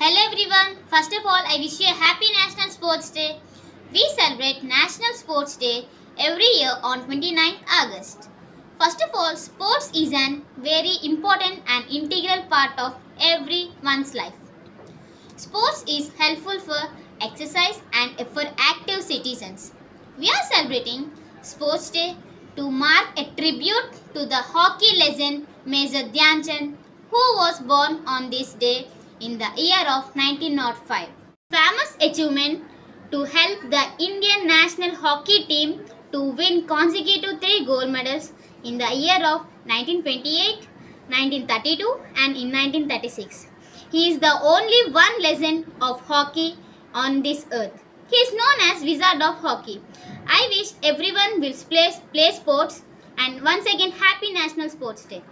Hello everyone. First of all, I wish you a happy National Sports Day. We celebrate National Sports Day every year on 29th August. First of all, sports is an very important and integral part of everyone's life. Sports is helpful for exercise and for active citizens. We are celebrating Sports Day to mark a tribute to the hockey legend Major Dhyanchand who was born on this day in the year of 1905. Famous achievement to help the Indian national hockey team to win consecutive three gold medals in the year of 1928, 1932 and in 1936. He is the only one legend of hockey on this earth. He is known as Wizard of Hockey. I wish everyone will play, play sports and once again happy National Sports Day.